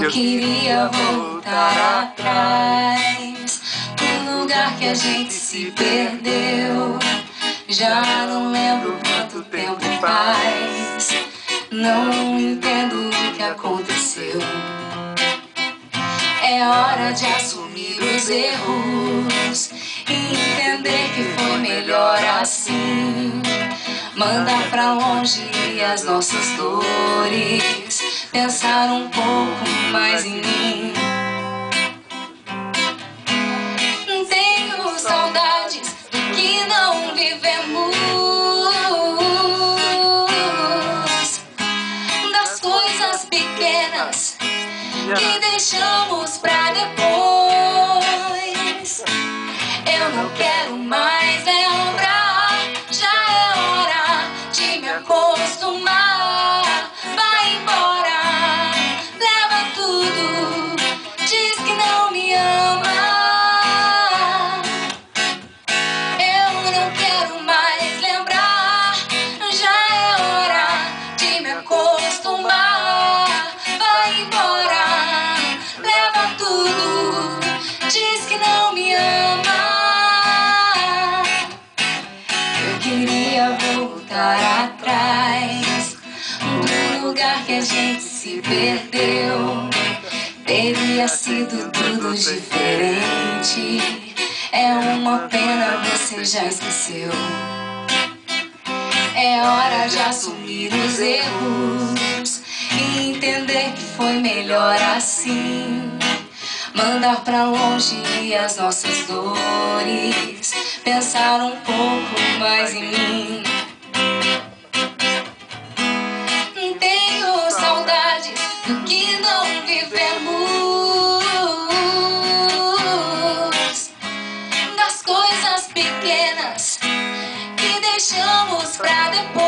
Eu queria voltar atrás pro lugar que a gente se perdeu. Já não lembro quanto tempo faz. Não aconteceu. É hora de assumir os erros e entender que foi melhor assim. Mandar pra longe as nossas dores, pensar um pouco mais em mim. Que deixamos pra depois. Eu não quero diz que não me ama. Eu queria voltar atrás do lugar que a gente se perdeu. Teria sido tudo diferente. É uma pena você já esqueceu. É hora de assumir os erros e entender que foi melhor assim. Mandar pra longe as nossas dores, pensar um pouco mais em mim. Tenho saudades do que não vivemos, das coisas pequenas que deixamos pra depois.